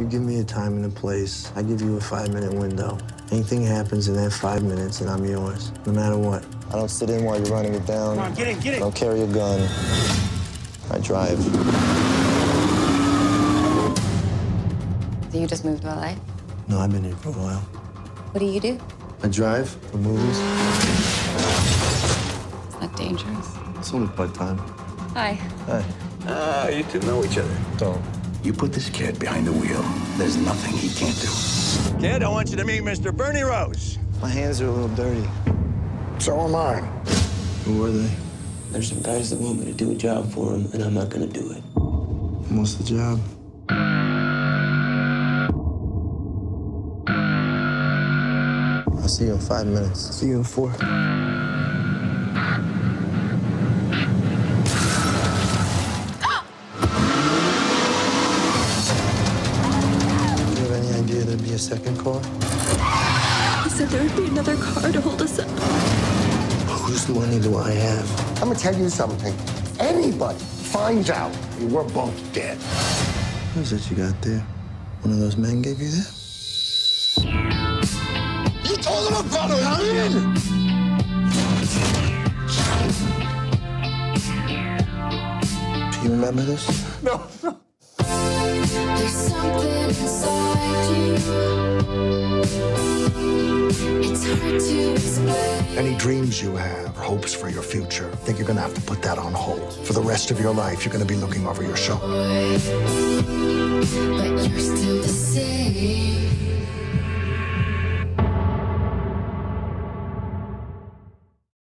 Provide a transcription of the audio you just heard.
You give me a time and a place. I give you a five-minute window. Anything happens in that five minutes, and I'm yours, no matter what. I don't sit in while you're running it down. Come on, get in, get in. I don't carry a gun. I drive. So you just moved to LA? No, I've been here for a while. What do you do? I drive for movies. Is that dangerous? It's only part-time. Hi. Hi. Ah, you two know each other. Don't. You put this kid behind the wheel. There's nothing he can't do. Kid, I want you to meet Mr. Bernie Rose. My hands are a little dirty. So am I. Who are they? There's some guys that want me to do a job for them, and I'm not gonna do it. What's the job? I'll see you in five minutes. See you in four. Be a second car? He said there would be another car to hold us up. Whose money do I have? I'm gonna tell you something. Anybody finds out we're both dead. What is it you got there? One of those men gave you that? You told him about it, Ian! Do you remember this? No, no. Any dreams you have, hopes for your future, I think you're gonna have to put that on hold. For the rest of your life, you're gonna be looking over your shoulder.